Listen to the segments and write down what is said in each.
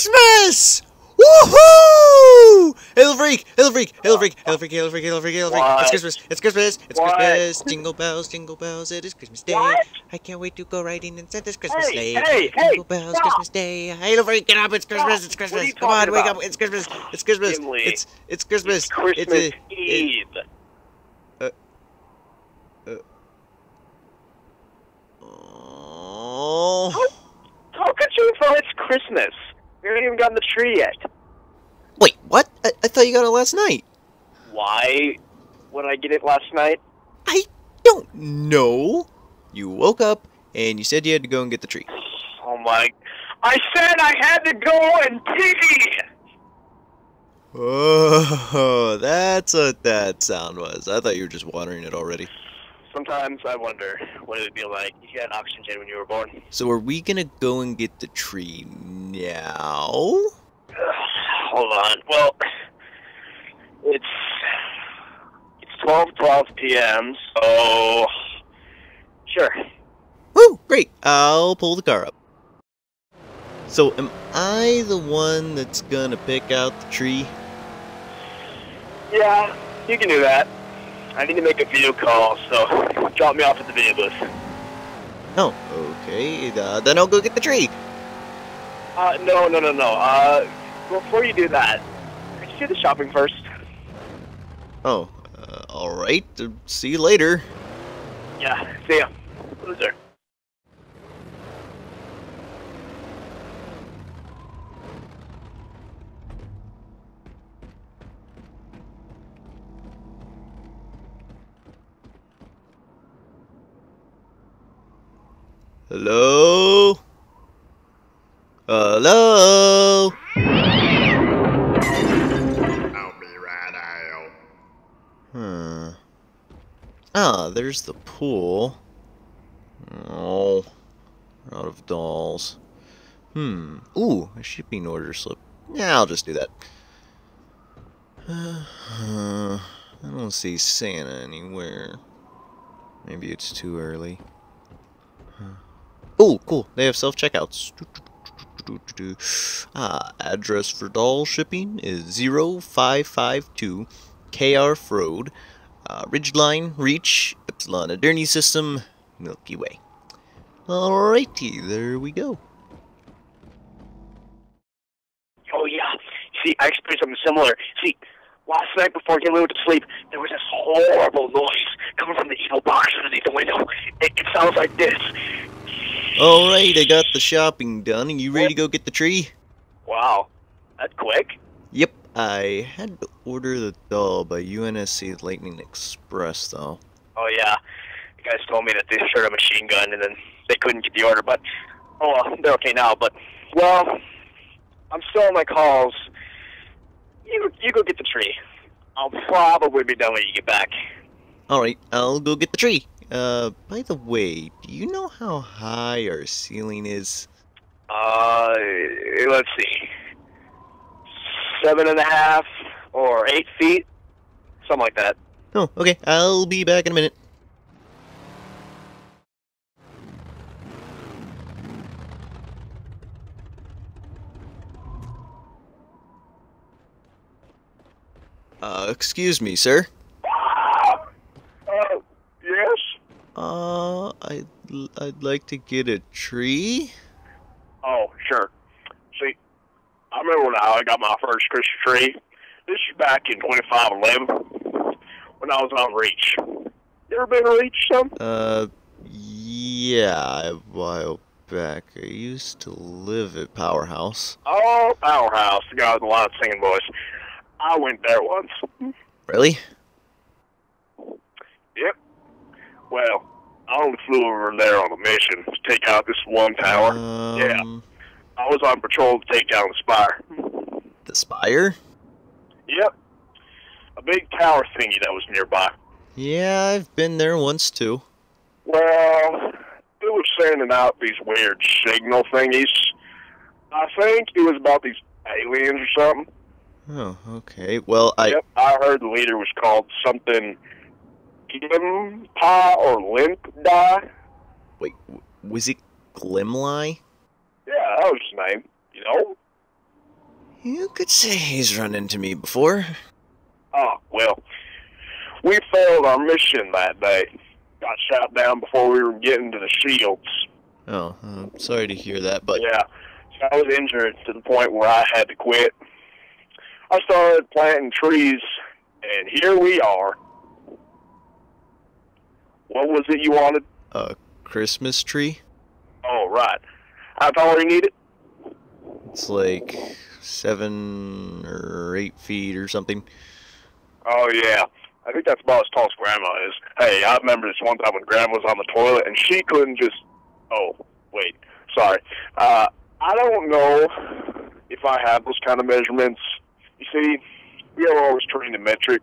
It's Christmas! Woohoo! Halo freak! Halo freak! Halo freak! Halo freak! Halo freak! Halo freak! Halo freak! It's Christmas! It's Christmas! It's What? Christmas! Jingle bells! Jingle bells! It is Christmas Day! What? I can't wait to go riding in Santa's Christmas Hey, sleigh. hey, hey, Jingle bells! stop. Christmas Day! Halo freak! Get up! It's Christmas! It's are you Christmas! Come on! talking Wake up! It's Christmas! It's Christmas! Gimli. It's it's Christmas! It's Christmas It's a- it- Eve. Oh. How could you tell it's Christmas? We haven't even gotten the tree yet. Wait, what? I, I thought you got it last night. Why would I get it last night? I don't know. You woke up and you said you had to go and get the tree. Oh my... I said I had to go and pee! Oh, that's what that sound was. I thought you were just watering it already. Sometimes I wonder what it would be like if you had oxygen when you were born. So are we gonna go and get the tree now? Hold on. Well, it's it's twelve twelve p.m. So sure. Woo, great. I'll pull the car up. So am I the one that's gonna pick out the tree? Yeah, you can do that. I need to make a video call, so drop me off at the video booth. Oh, okay. Uh, then I'll go get the tree. Uh, no, no, no, no. Uh, before you do that, could you do the shopping first? Oh, uh, all right. Uh, see you later. Yeah. See ya, loser. Hello? Hello? I'll be right out. Huh. Ah, there's the pool. Oh, we're out of dolls. Hmm. Ooh, a shipping order slip. Yeah, I'll just do that. Uh, I don't see Santa anywhere. Maybe it's too early. Oh, cool. They have self-checkouts. Ah, address for doll shipping is 0552 KR Road, uh, Ridgeline, Reach, Epsilon Eridani System, Milky Way. Alrighty, there we go. Oh yeah. See, I experienced something similar. See, last night before Gimli went to sleep, there was this horrible noise coming from the evil box underneath the window. It, it sounds like this. Alright, I got the shopping done. Are you ready to go get the tree? Wow, that's quick. Yep, I had to order the doll by UNSC Lightning Express, though. Oh yeah, the guys told me that they shot a machine gun and then they couldn't get the order, but oh well, they're okay now. But well, I'm still on my calls. You you go get the tree. I'll probably be done when you get back. Alright, I'll go get the tree. Uh, by the way, do you know how high our ceiling is? Uh, let's see, seven and a half or eight feet, something like that. Oh, okay, I'll be back in a minute. Uh, excuse me, sir. Uh, yes. Uh, I'd, I'd like to get a tree. Oh, sure. See, I remember when I got my first Christmas tree. This is back in 2511 when I was on Reach. You ever been to Reach, son? Uh, yeah, a while back. I used to live at Powerhouse. Oh, Powerhouse, the guy with the loud singing voice. I went there once. Really? Yep. Well, I only flew over there on a mission to take out this one tower. yeah. Um, I was on patrol to take down the spire. The Spire? Yep. A big tower thingy that was nearby. Yeah, I've been there once too. Well, it was sending out these weird signal thingies. I think it was about these aliens or something. Oh, okay. Well, I Yep, I heard the leader was called something Gimpa or Limp Die. wait. Was it Glimly? Yeah, that was his name. You know? You could say he's run into me before. Oh, well, we failed our mission that day. Got shot down before we were getting to the shields. Oh, I'm sorry to hear that, but yeah, so I was injured to the point where I had to quit. I started planting trees, and here we are. What was it you wanted? a Christmas tree? Oh, right. How tall do you need it? It's like seven or eight feet or something. Oh, yeah. I think that's about as tall as Grandma is. Hey, I remember this one time when Grandma was on the toilet and she couldn't just. Oh, wait. Sorry. Uh, I don't know if I have those kind of measurements. You see, we were always trained in metric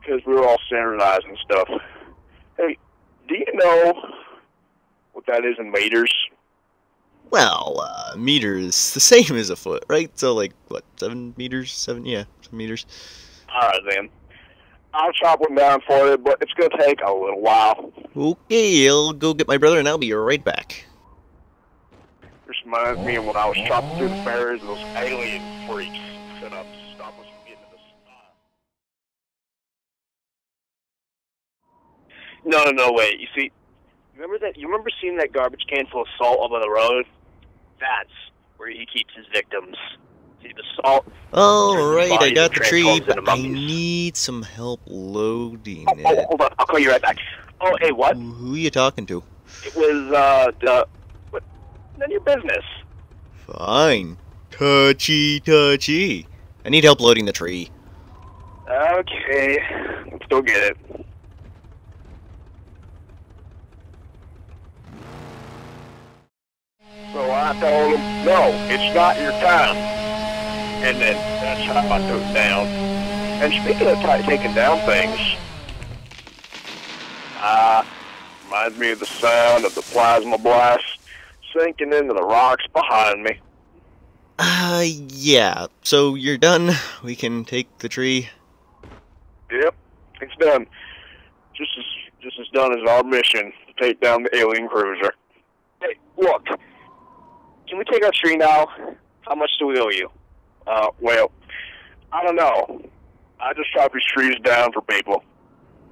because we were all standardized and stuff. Hey, do you know what that is in meters? Well, uh, meter is the same as a foot, right? So, like, what, seven meters? Seven, yeah, seven meters. All right, then. I'll chop one down for you, but it's going to take a little while. Okay, I'll go get my brother and I'll be right back. This reminds me of when I was chopping through the barriers, those alien freaks set up No, no, no, wait. You see, remember that? You remember seeing that garbage can full of salt over the road? That's where he keeps his victims. See, the salt. Alright, I got the tree, but I need some help loading Oh, oh, it. hold on. I'll call you right back. Oh, hey, what? Who are you talking to? It was, uh, the. What? None of your business. Fine. Touchy, touchy. I need help loading the tree. Okay. Let's go get it. So I told him, no, it's not your time. And then that's how I took it down. And speaking of t- taking down things, uh, reminds me of the sound of the plasma blast sinking into the rocks behind me. Uh, yeah. So you're done. We can take the tree. Yep, it's done. Just as just as done as our mission to take down the alien cruiser. Hey, look. Can we take our tree now? How much do we owe you? Uh, well, I don't know. I just chop these trees down for people.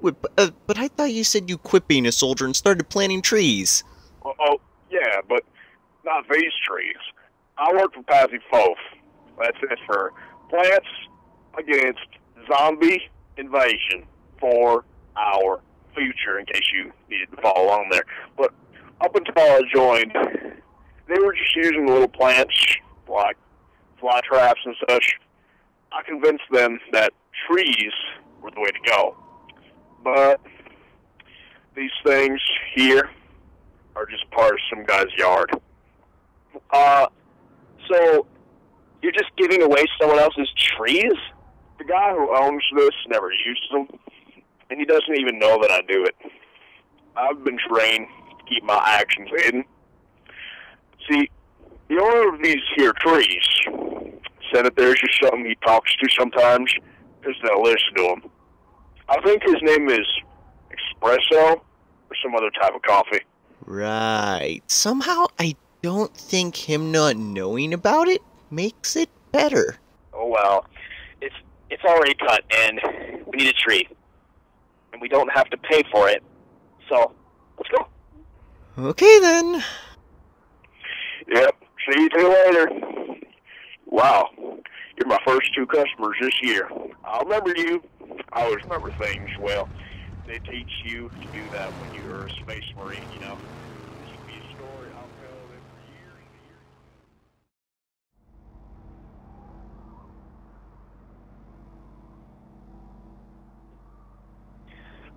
Wait, but, uh, but I thought you said you quit being a soldier and started planting trees. Oh, oh yeah, but not these trees. I work for Patsy Fof. That's it for plants against zombie invasion for our future, in case you needed to follow along there. But up until I joined, they were just using little plants like fly traps and such. I convinced them that trees were the way to go. But these things here are just part of some guy's yard. Uh, so you're just giving away someone else's trees? The guy who owns this never uses them, and he doesn't even know that I do it. I've been trained to keep my actions hidden. See, the owner of these here trees said that there's just something he talks to sometimes, because they'll listen to him. I think his name is Espresso or some other type of coffee. Right. Somehow I don't think him not knowing about it makes it better. Oh well, it's it's already cut, and we need a tree, and we don't have to pay for it. So let's go. Okay then. Yep. See you two later. Wow, you're my first two customers this year. I'll remember you. I always remember things. Well, they teach you to do that when you're a space marine. You know. This will be a story I'll tell them for years and years.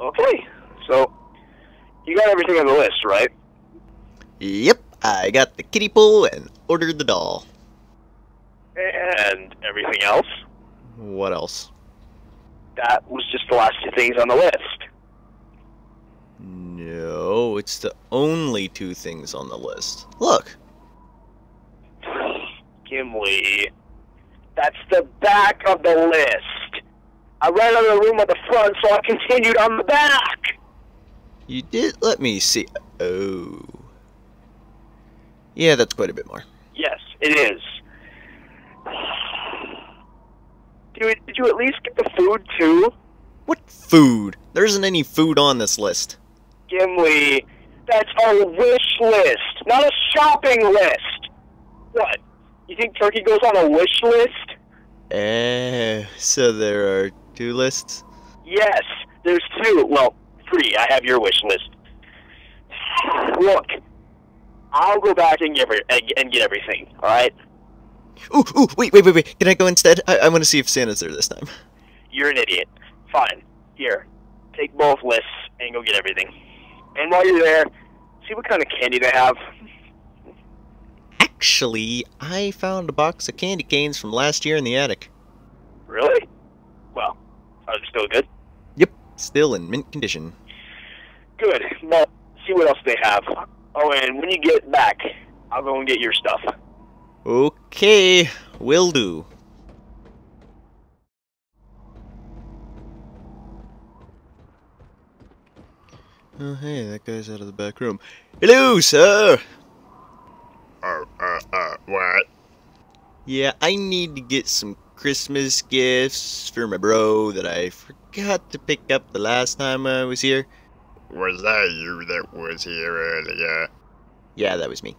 Okay, so you got everything on the list, right? Yep, I got the kiddie pool and ordered the doll. And everything else? What else? That was just the last two things on the list. No, it's the only two things on the list. Look. Gimli. That's the back of the list. I ran out of the room at the front, so I continued on the back. You did let me see. Oh. Yeah, that's quite a bit more. Yes, it is. Dude, did you at least get the food too? What food? There isn't any food on this list. Gimli, that's a wish list, not a shopping list. What? You think turkey goes on a wish list? Eh, uh, so there are two lists? Yes, there's two. Well, three. I have your wish list. Look, I'll go back and get, and get everything, alright? Ooh, ooh, wait, wait, wait, wait. Can I go instead? I, I want to see if Santa's there this time. You're an idiot. Fine. Here, take both lists and go get everything. And while you're there, see what kind of candy they have. Actually, I found a box of candy canes from last year in the attic. Really? Well, are they still good? Yep, still in mint condition. Good. Well, see what else they have. Oh, and when you get back, I'll go and get your stuff. Okay, will do. Oh, hey, that guy's out of the back room. Hello, sir! Uh, uh, uh, what? Yeah, I need to get some Christmas gifts for my bro that I forgot to pick up the last time I was here. Was that you that was here earlier? Yeah, that was me.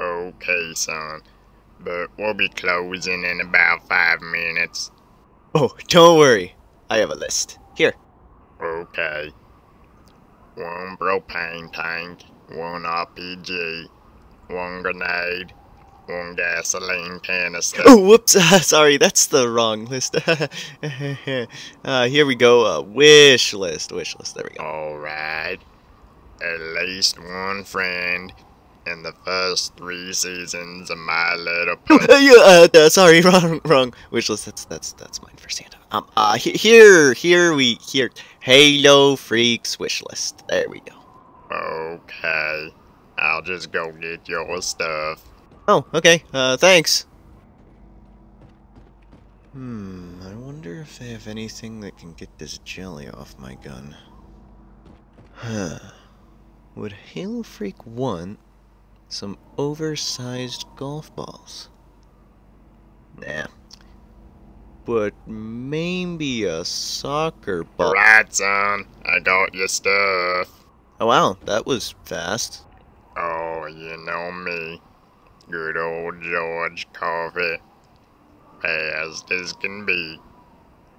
Okay, son. But we'll be closing in about five minutes. Oh, don't worry. I have a list. Here. Okay. One propane tank, one RPG, one grenade, one gasoline canister. Oh, whoops. sorry, that's the wrong list. uh, here we go. Uh, wish list. Wish list. There we go. Alright. At least one friend in the first three seasons of My Little Pony. yeah, uh, uh, sorry, wrong, wrong. Wish list. That's that's that's mine for Santa. Um, uh, here, here we here. Halo Freaks wish list. There we go. Okay. I'll just go get your stuff. Oh, okay. Uh, thanks. Hmm, I wonder if they have anything that can get this jelly off my gun. Huh. Would Halo Freak want some oversized golf balls? Nah. But maybe a soccer ball. Alright, son. I got your stuff. Oh wow, that was fast. Oh, you know me. Good old George Coffey. As can be.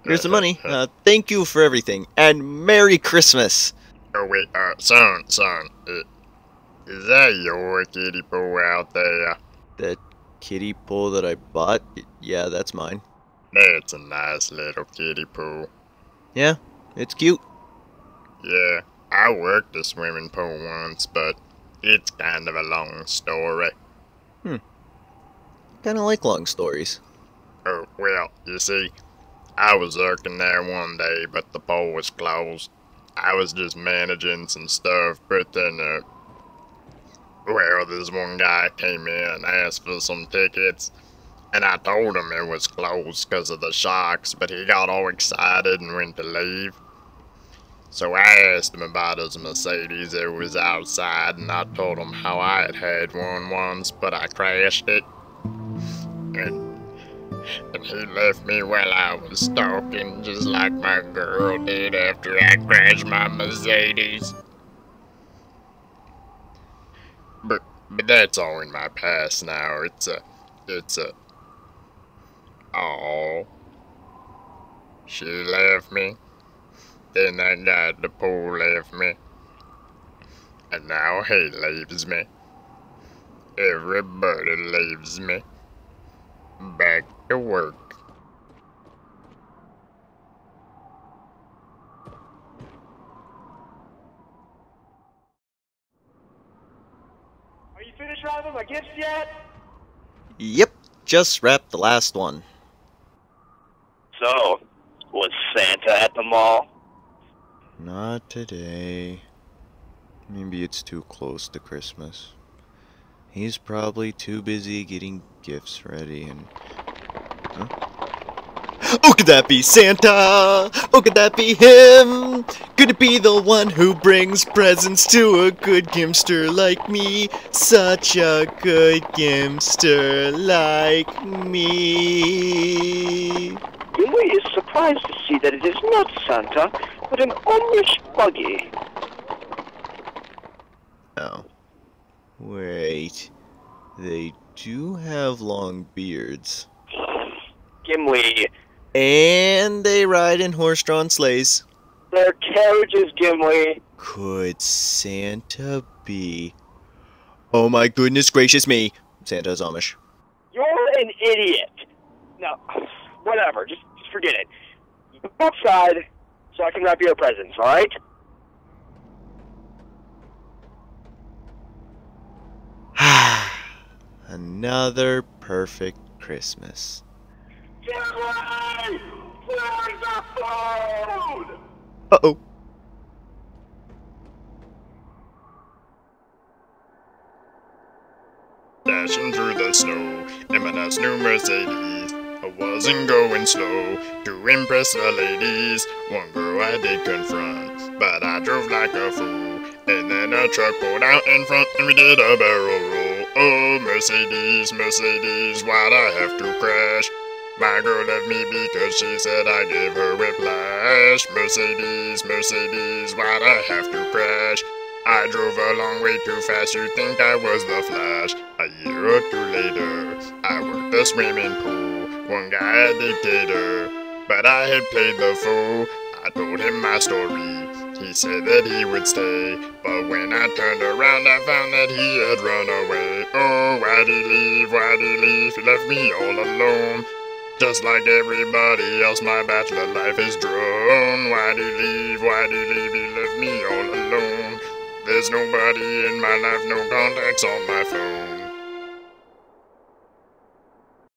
Here's the money. Uh, thank you for everything, and Merry Christmas! Oh, wait, uh, son, son. i- Is that your kiddie pool out there? That kiddie pool that I bought? Yeah, that's mine. That's a nice little kiddie pool. Yeah, it's cute. Yeah, I worked a swimming pool once, but it's kind of a long story. Kinda like long stories. Oh, well, you see, I was working there one day, but the pool was closed. I was just managing some stuff, but then, uh, well, this one guy came in and asked for some tickets, and I told him it was closed because of the sharks, but he got all excited and went to leave. So I asked him about his Mercedes that was outside, and I told him how I had had one once, but I crashed it. And and he left me while I was talking, just like my girl did after I crashed my Mercedes. But but that's all in my past now. It's a it's a oh she left me. Then I guy at the pool left me. And now he leaves me. Everybody leaves me. Back to work. Are you finished wrapping my gifts yet? Yep, just wrapped the last one. So, was Santa at the mall? Not today. Maybe it's too close to Christmas. He's probably too busy getting gifts ready and. Huh? Oh, could that be Santa? Oh, could that be him? Could it be the one who brings presents to a good gimster like me? Such a good gimster like me. Gimli is surprised to see that it is not Santa, but an Amish buggy. Oh. Wait. They do have long beards. Gimli, And they ride in horse drawn sleighs. their carriages, Gimli. Could Santa be. Oh my goodness gracious me! Santa's Amish. You're an idiot. No, whatever. Just, just forget it. Go outside so I can wrap your presents, all right? Another perfect Christmas. Gimli! Where's the food? Uh oh. Dashing through the snow in my nice new Mercedes. I wasn't going slow to impress the ladies. One girl I did confront, but I drove like a fool. And then a truck pulled out in front and we did a barrel roll. Oh, Mercedes, Mercedes, why'd I have to crash? My girl left me because she said I gave her whiplash. Mercedes, Mercedes, why'd I have to crash? I drove a long way too fast, you'd think I was the Flash. A year or two later, I worked the swimming pool. One guy a dictator, but I had played the fool. I told him my story. He said that he would stay, but when I turned around, I found that he had run away. Oh, why'd he leave? Why'd he leave? He left me all alone. Just like everybody else, my bachelor life is drone. Why'd he leave? Why'd he leave? He left me all alone. There's nobody in my life, no contacts on my phone.